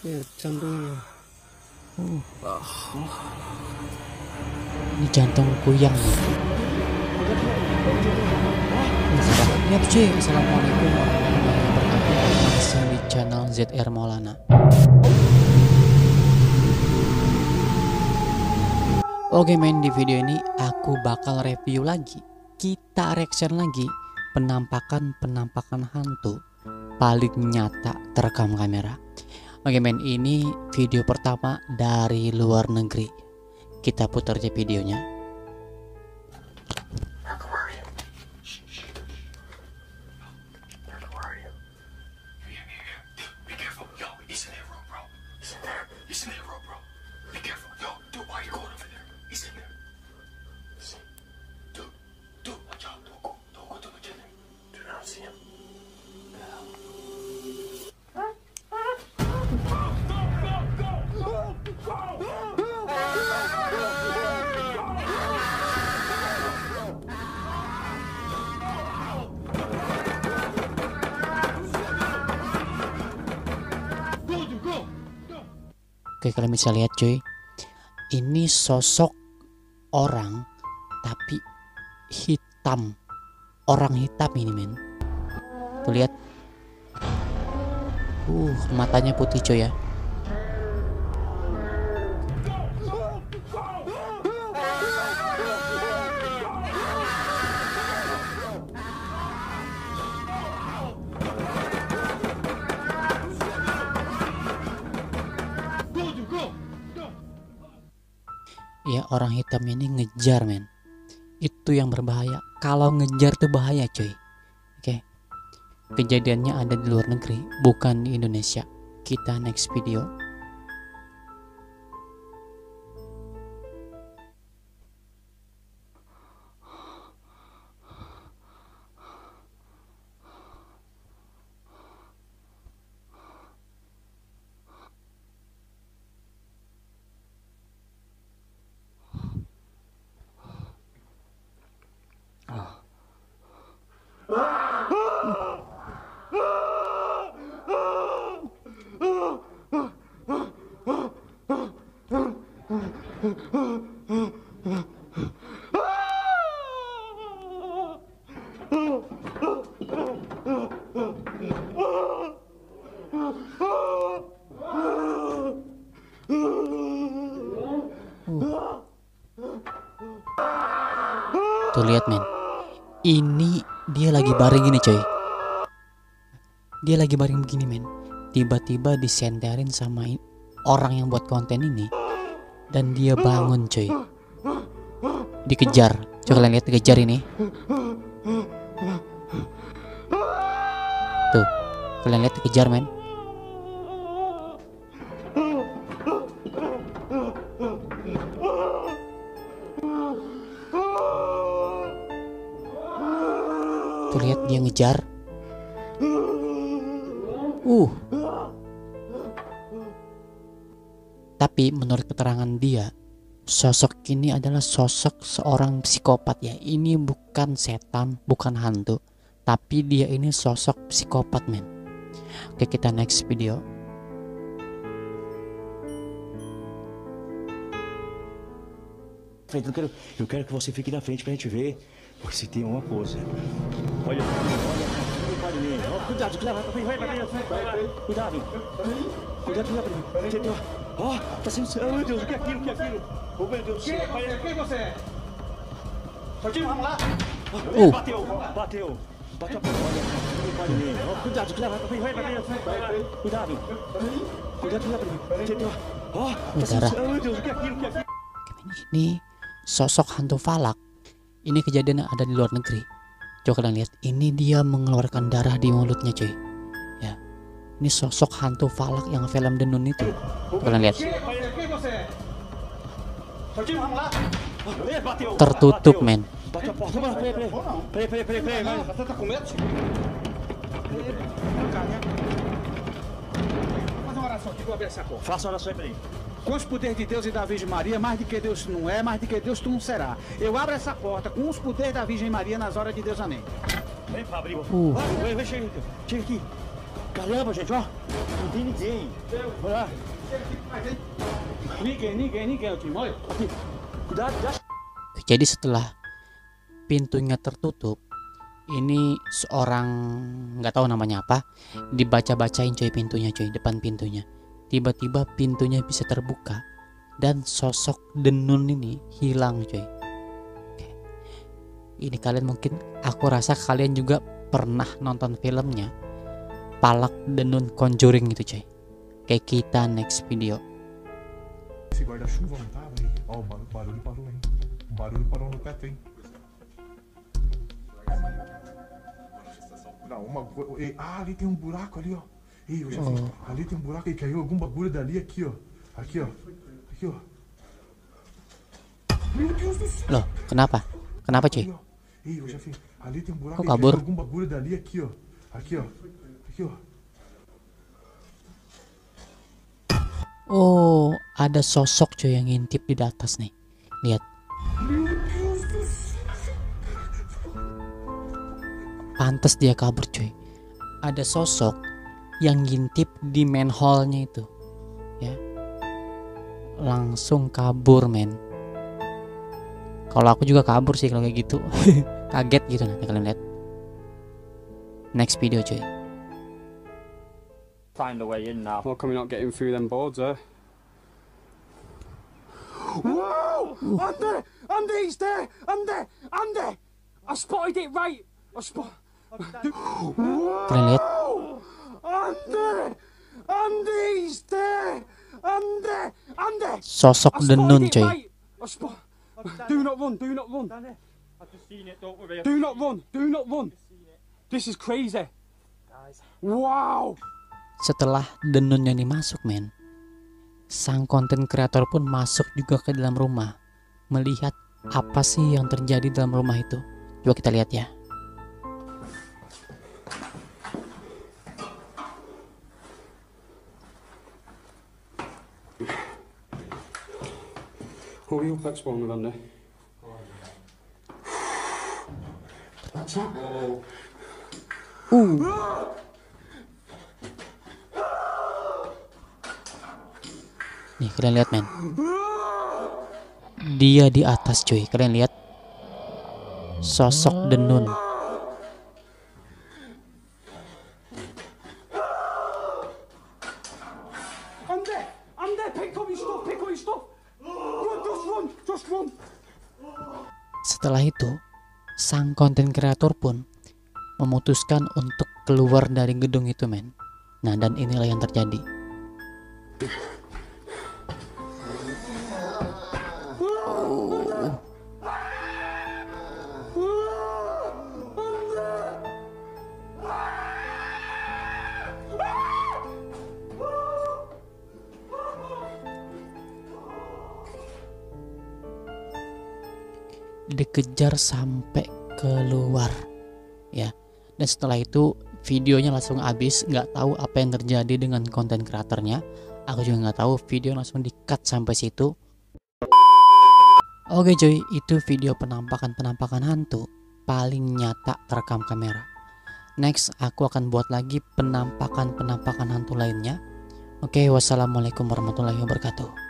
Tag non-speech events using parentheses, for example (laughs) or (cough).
kayak jantungnya. Ini jantung nih. Ya cuy, Assalamualaikum warahmatullahi wabarakatuh. Masih di channel ZR Maulana. Oke men, di video ini aku bakal review lagi. Kita reaction lagi. Penampakan-penampakan hantu. Paling nyata terekam kamera Oke men, ini video pertama dari luar negeri. Kita putar aja videonya Oke kalian bisa lihat cuy. Ini sosok orang Tapi hitam. Orang hitam ini men. Tuh lihat. Uh matanya putih cuy ya orang hitam ini ngejar men. Itu yang berbahaya. Kalau ngejar tuh bahaya cuy Oke? Kejadiannya ada di luar negeri Bukan di Indonesia. Kita next video Tuh lihat men. Ini dia lagi baring gini coy. Dia lagi baring begini men. Tiba-tiba disenterin sama orang yang buat konten ini Dan dia bangun coy Dikejar. Coba kalian lihat dikejar ini. Tuh. Kalian lihat dikejar men. Tuh lihat dia ngejar. Tapi menurut keterangan dia, sosok ini adalah sosok seorang psikopat ya. Ini bukan setan, bukan hantu, tapi dia ini sosok psikopat men. Oke kita next video. Quero, eu quero que você fique na frente pra gente ver se tem alguma coisa. Olha, olha, cuidado, cuidado, Ó, tá sendo. Oh, meu Deus, o que é aquilo? O que é aquilo? Oh, meu Deus do céu. Vai, Quem você é? Sortinho, vamos lá. Bateu, bateu. Bateu a porta. Olha, não pare mim. Ó, cuidado, cuidado, vai, vai, vai, vai, vai, vai. Cuidado. Cuidado, cuidado. Você tem- Ó, tá sendo. Darah. Oh, meu Deus, o que é aquilo? O que é aquilo? Oke, men, Ini sosok hantu falak. Ini kejadian ada di luar negeri. Coba kalian lihat, ini dia mengeluarkan darah di mulutnya cuy. Ini sosok hantu falak yang film The Nun itu. Kalian lihat, tertutup men. Bateu a porta. Peraí, peraí, peraí. Peraí, peraí, peraí, peraí. vai. Você com medo? Faz uma oração aqui, vou abrir essa porta. Faça oração aí, peraí. Com os poderes de Deus e da Virgem Maria, mais de que Deus não é, mais de que Deus tu não será. Eu abro essa porta com os poderes da Virgem Maria nas horas de Deus, amém. Vem, Fabrício. Uh. Vai, vai, vai, chega aqui. Chega aqui. Caramba, gente, ó. Não tem ninguém. Olha lá. Ninguém, ninguém, ninguém, Tim. Olha. Aqui. Cuidado, já. Jadi setelah pintunya tertutup, ini seorang nggak tahu namanya apa, dibaca-bacain coy pintunya coy, depan pintunya. Tiba-tiba pintunya bisa terbuka dan sosok Denun ini hilang coy. Ini kalian mungkin aku rasa kalian juga pernah nonton filmnya Palak Denun Conjuring gitu coy. Kayak kita next video. Esse guarda-chuva não tava aí. Ó, o barulho, barulho parou, hein? O barulho parou no teto, hein? Não, uma. Ei, Ah, ali tem um buraco ali, ó. Ei, eu já vi. Ali tem um buraco aí, caiu algum bagulho dali aqui, ó. Aqui, ó. Aqui, ó. Meu Deus do céu! Loh, kenapa? Kenapa cuy? ó. Ei, eu já vi. Ali tem um buraco Kok aí, caiu algum bagulho dali aqui, ó. Aqui, ó. Oh, ada sosok cuy yang ngintip di atas nih. Lihat. Pantes dia kabur cuy. Ada sosok yang ngintip di manhole-nya itu. Ya. Langsung kabur, men. Kalau aku juga kabur sih kalau kayak gitu. (laughs) Kaget gitu nanti kalian lihat. Next video cuy. Find a way in now. How come we're not getting through them boards, eh? Whoa! Andy! Andy, he's there! Andy! Andy! I spotted it right! I spot. Whoa! Andy! Andy, there! Andy! Andy! Sosok denun, cuy. Right. Spot... Do not run, do not run. I've just seen it, don't worry. Do not run, do not run. This is crazy. Guys. Wow! Setelah denunnya ini masuk men sang konten kreator pun masuk juga ke dalam rumah melihat apa sih yang terjadi dalam rumah itu. Coba kita lihat ya. With nih kalian lihat men. Dia di atas cuy. Kalian lihat? Sosok denun. Setelah itu sang konten kreator pun memutuskan untuk keluar dari gedung itu men. Nah dan inilah yang terjadi dikejar sampai keluar ya. Dan setelah itu videonya langsung habis nggak tahu apa yang terjadi dengan konten kreatornya. Aku juga nggak tahu video langsung di cut sampai situ. Oke cuy itu video penampakan penampakan hantu paling nyata terekam kamera. Next aku akan buat lagi penampakan penampakan hantu lainnya. Oke wassalamualaikum warahmatullahi wabarakatuh